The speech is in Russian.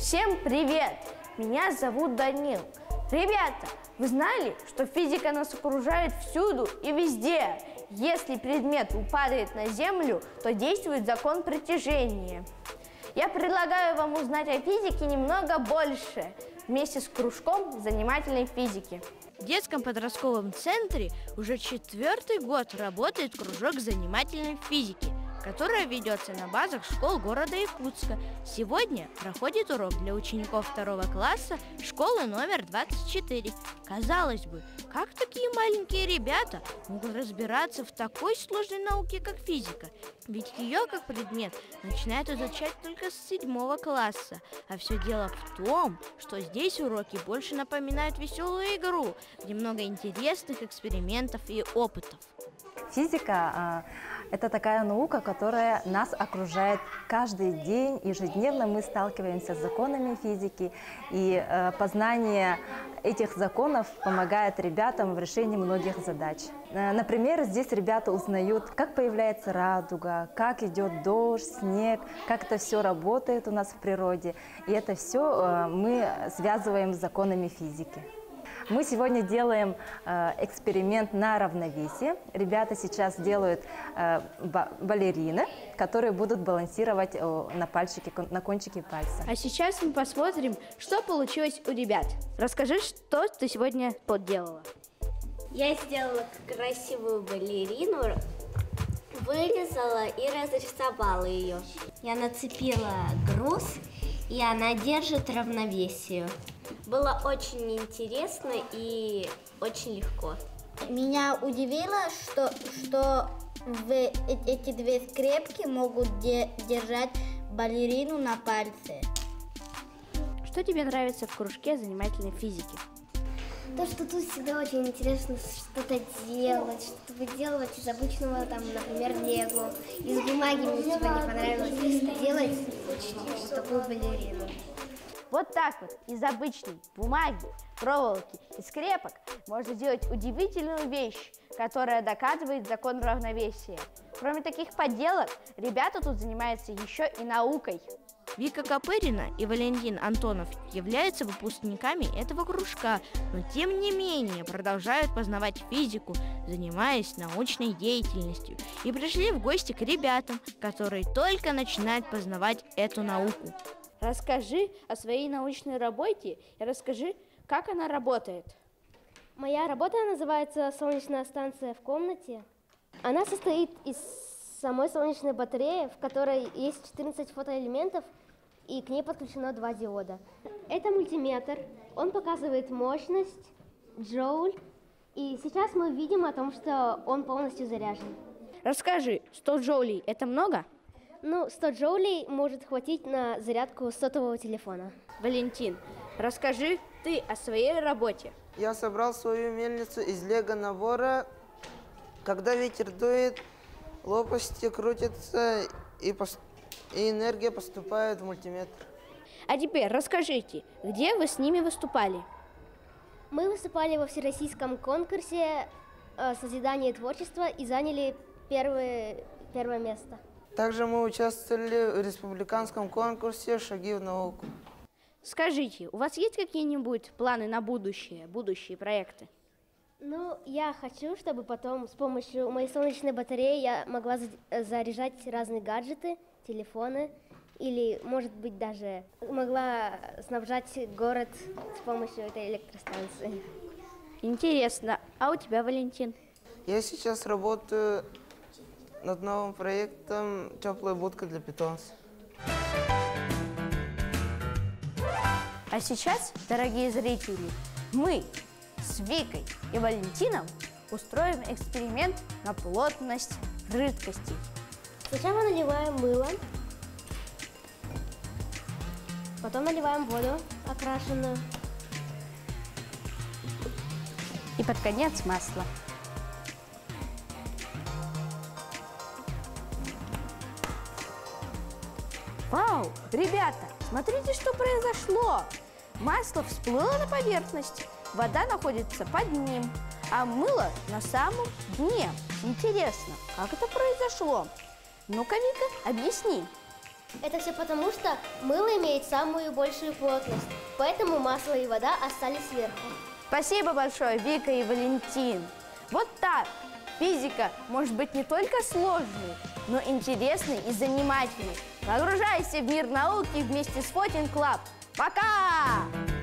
Всем привет! Меня зовут Данил. Ребята, вы знали, что физика нас окружает всюду и везде? Если предмет упадает на Землю, то действует закон притяжения. Я предлагаю вам узнать о физике немного больше вместе с кружком занимательной физики. В детском подростковом центре уже четвертый год работает кружок занимательной физики – которая ведется на базах школ города Якутска. Сегодня проходит урок для учеников второго класса школы номер 24. Казалось бы, как такие маленькие ребята могут разбираться в такой сложной науке, как физика? Ведь ее, как предмет, начинают изучать только с седьмого класса. А все дело в том, что здесь уроки больше напоминают веселую игру, где много интересных экспериментов и опытов. Физика а, – это такая наука, которая нас окружает каждый день, ежедневно мы сталкиваемся с законами физики, и э, познание этих законов помогает ребятам в решении многих задач. Э, например, здесь ребята узнают, как появляется радуга, как идет дождь, снег, как это все работает у нас в природе. И это все э, мы связываем с законами физики. Мы сегодня делаем э, эксперимент на равновесие. Ребята сейчас делают э, балерины, которые будут балансировать э, на пальчике, на кончике пальца. А сейчас мы посмотрим, что получилось у ребят. Расскажи, что ты сегодня подделала. Я сделала красивую балерину, вырезала и разрисовала ее. Я нацепила груз, и она держит равновесие. Было очень интересно и очень легко. Меня удивило, что, что в э, эти две скрепки могут де держать балерину на пальце. Что тебе нравится в кружке занимательной физики? То, что тут всегда очень интересно что-то делать, что-то выделывать из обычного, там, например, лего. Из бумаги мне сегодня понравилось делать такую балерину. Вот так вот из обычной бумаги, проволоки и скрепок можно сделать удивительную вещь, которая доказывает закон равновесия. Кроме таких подделок, ребята тут занимаются еще и наукой. Вика Копырина и Валентин Антонов являются выпускниками этого кружка, но тем не менее продолжают познавать физику, занимаясь научной деятельностью, и пришли в гости к ребятам, которые только начинают познавать эту науку. Расскажи о своей научной работе и расскажи, как она работает. Моя работа называется «Солнечная станция в комнате». Она состоит из самой солнечной батареи, в которой есть 14 фотоэлементов, и к ней подключено два диода. Это мультиметр, он показывает мощность, джоуль, и сейчас мы видим о том, что он полностью заряжен. Расскажи, 100 джоулей – это много? Ну, 100 джоулей может хватить на зарядку сотового телефона. Валентин, расскажи ты о своей работе. Я собрал свою мельницу из лего-набора. Когда ветер дует, лопасти крутятся и, пос... и энергия поступает в мультиметр. А теперь расскажите, где вы с ними выступали? Мы выступали во всероссийском конкурсе э, «Созидание творчества» и заняли первое, первое место. Также мы участвовали в республиканском конкурсе «Шаги в науку». Скажите, у вас есть какие-нибудь планы на будущее, будущие проекты? Ну, я хочу, чтобы потом с помощью моей солнечной батареи я могла заряжать разные гаджеты, телефоны, или, может быть, даже могла снабжать город с помощью этой электростанции. Интересно. А у тебя, Валентин? Я сейчас работаю над новым проектом «Теплая будка для питомцев». А сейчас, дорогие зрители, мы с Викой и Валентином устроим эксперимент на плотность жидкостей. Сначала наливаем мыло, потом наливаем воду окрашенную. И под конец масло. Вау! Ребята, смотрите, что произошло! Масло всплыло на поверхность, вода находится под ним, а мыло на самом дне. Интересно, как это произошло? Ну-ка, Вика, объясни. Это все потому, что мыло имеет самую большую плотность, поэтому масло и вода остались сверху. Спасибо большое, Вика и Валентин. Вот так. Физика может быть не только сложной, но интересной и занимательной. Погружайся в мир науки вместе с Photon Club. Пока!